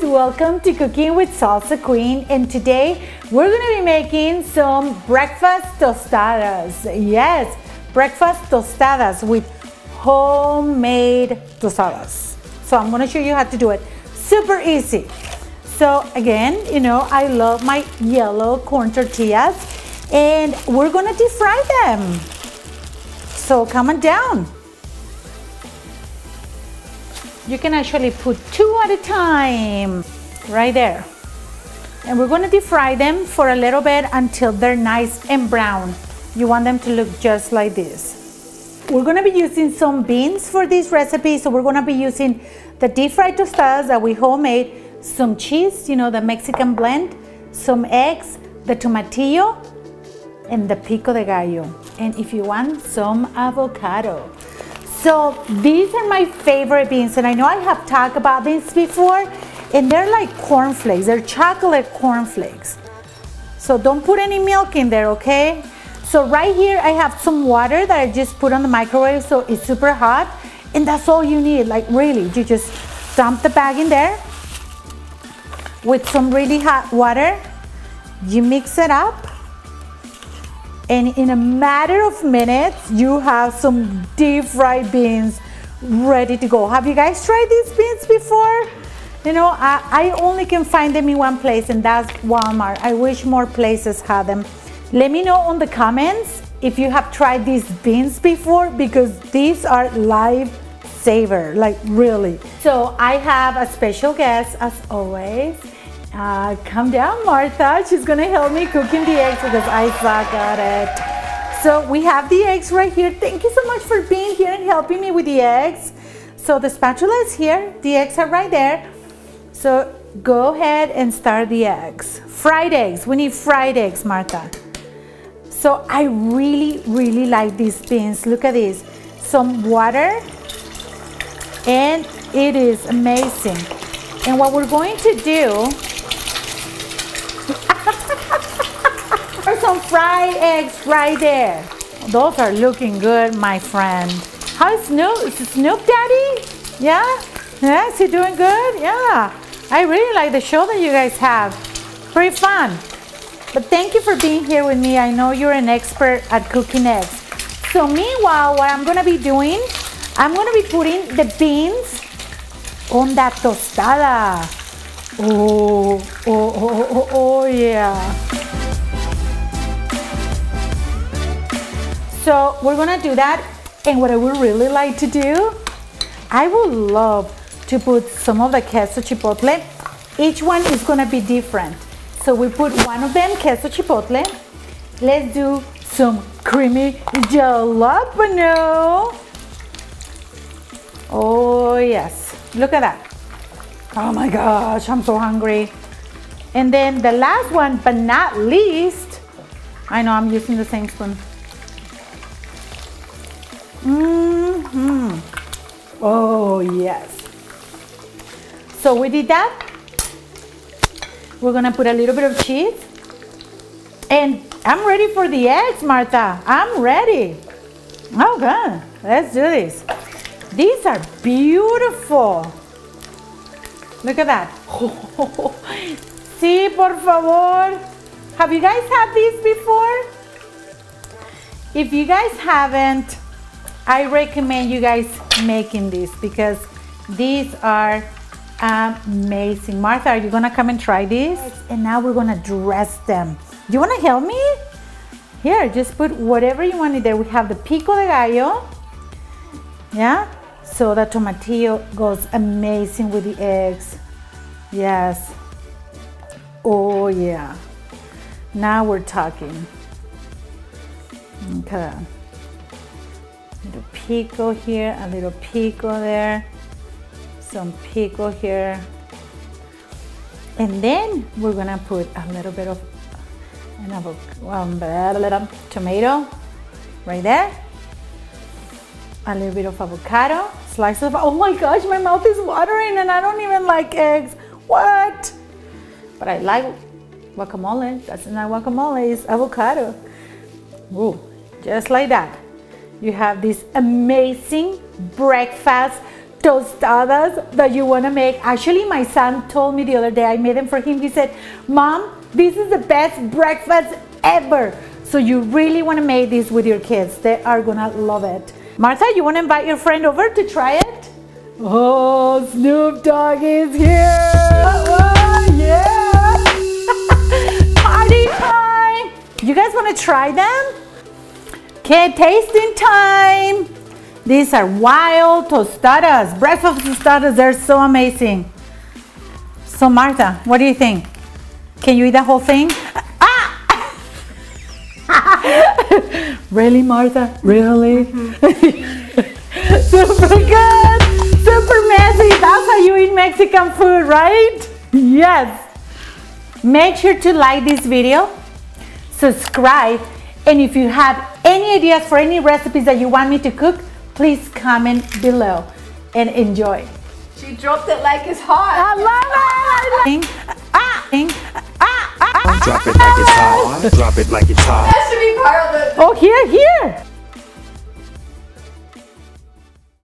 guys, welcome to Cooking with Salsa Queen and today we're going to be making some breakfast tostadas. Yes, breakfast tostadas with homemade tostadas. So I'm going to show you how to do it. Super easy. So again, you know, I love my yellow corn tortillas and we're going to deep fry them. So come on down. You can actually put two at a time right there. And we're gonna deep fry them for a little bit until they're nice and brown. You want them to look just like this. We're gonna be using some beans for this recipe. So we're gonna be using the deep fried tostadas that we homemade, some cheese, you know, the Mexican blend, some eggs, the tomatillo, and the pico de gallo. And if you want some avocado. So these are my favorite beans and I know I have talked about these before and they're like cornflakes, they're chocolate cornflakes. So don't put any milk in there, okay? So right here I have some water that I just put on the microwave so it's super hot and that's all you need, like really, you just dump the bag in there with some really hot water, you mix it up and in a matter of minutes you have some refried beans ready to go. Have you guys tried these beans before? You know I, I, only can find them in one place and that's walmart. I wish more places had them. Let me know on the comments if you have tried these beans before because these are life saver like really. So i have a special guest as always uh, come down, Martha. She's gonna help me cooking the eggs because I suck at it. So we have the eggs right here. Thank you so much for being here and helping me with the eggs. So the spatula is here. The eggs are right there. So go ahead and start the eggs. Fried eggs. We need fried eggs, Martha. So I really, really like these beans. Look at this. Some water and it is amazing. And what we're going to do some fried eggs right there. Those are looking good, my friend. How's Snoop? Is Snoop Daddy? Yeah? Yeah, is he doing good? Yeah. I really like the show that you guys have. Pretty fun. But thank you for being here with me. I know you're an expert at cooking eggs. So meanwhile, what I'm gonna be doing, I'm gonna be putting the beans on that tostada. Oh, oh, oh, oh, oh, yeah. So we're gonna do that. And what I would really like to do, I would love to put some of the queso chipotle. Each one is gonna be different. So we put one of them, queso chipotle. Let's do some creamy jalapeno. Oh yes, look at that. Oh my gosh, I'm so hungry. And then the last one, but not least, I know I'm using the same spoon. Mm-hmm. Oh, yes. So we did that. We're gonna put a little bit of cheese. And I'm ready for the eggs, Martha. I'm ready. Okay, let's do this. These are beautiful. Look at that. sí, por favor. Have you guys had these before? If you guys haven't, I recommend you guys making this because these are amazing. Martha, are you gonna come and try this? And now we're gonna dress them. You wanna help me? Here, just put whatever you want in there. We have the pico de gallo. Yeah? So the tomatillo goes amazing with the eggs. Yes. Oh yeah. Now we're talking. Okay little pico here, a little pico there, some pico here. And then we're gonna put a little bit of an um, a little tomato right there. A little bit of avocado, slices of, oh my gosh, my mouth is watering and I don't even like eggs. What? But I like guacamole. That's not guacamole, it's avocado. Ooh, just like that you have these amazing breakfast tostadas that you want to make. Actually, my son told me the other day, I made them for him. He said, Mom, this is the best breakfast ever. So you really want to make this with your kids. They are going to love it. Martha, you want to invite your friend over to try it? Oh, Snoop Dogg is here. Oh, yeah. Party time. You guys want to try them? Okay, tasting time. These are wild tostadas, breakfast tostadas. They're so amazing. So Martha, what do you think? Can you eat the whole thing? Ah! really, Martha? Really? Super good. Super messy. That's how you eat Mexican food, right? Yes. Make sure to like this video, subscribe, and if you have ideas for any recipes that you want me to cook, please comment below and enjoy. She dropped it like it's hot. I love it. Ah, ah, ah, Drop it like it's hot. Drop it like it's hot. That should be part of the Oh, here, here.